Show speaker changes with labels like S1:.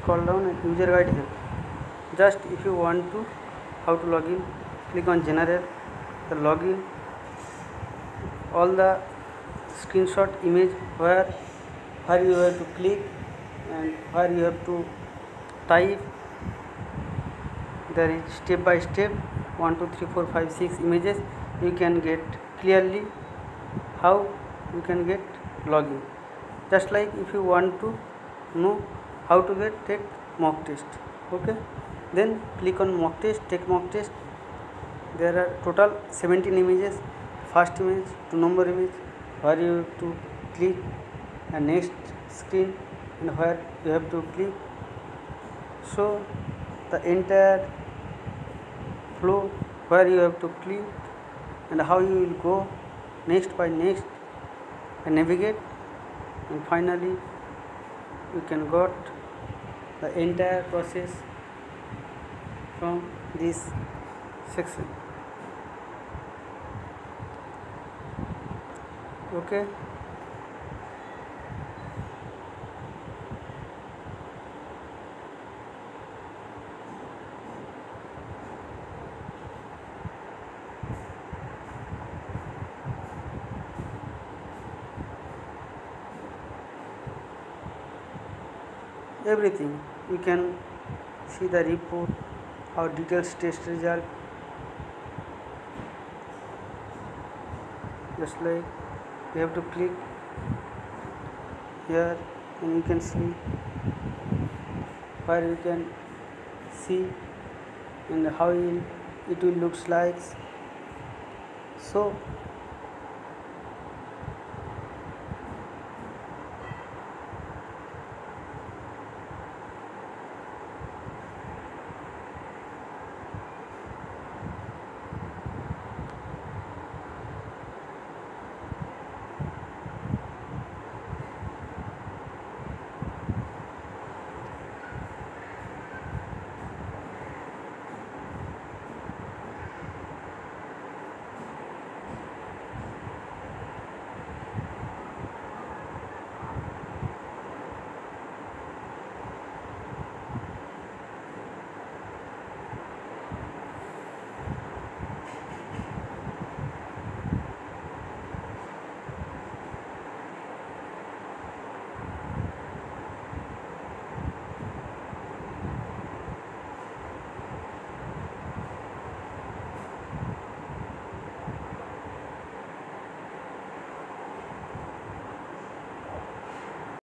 S1: scroll down and user guide help just if you want to how to login click on generate the login all the screenshot image where where you have to click and where you have to type there is step by step 1 2 3 4 5 6 images you can get clearly how you can get login just like if you want to know how to get take mock test okay? Then click on mock test take mock test. There are total 17 images first image to number image where you have to click and next screen and where you have to click. So the entire flow where you have to click and how you will go next by next and navigate and finally you can got the entire process from this section. Okay everything. You can see the report our details test result. Just like you have to click here and you can see where you can see and how it will looks like. So